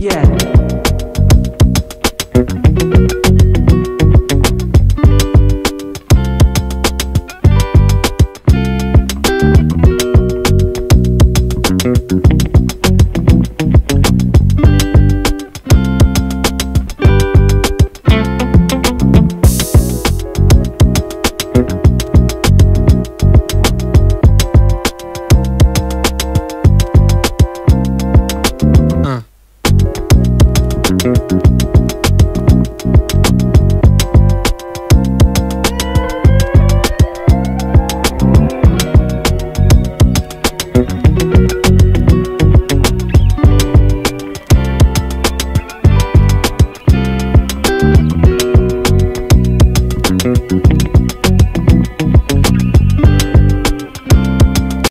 Yeah.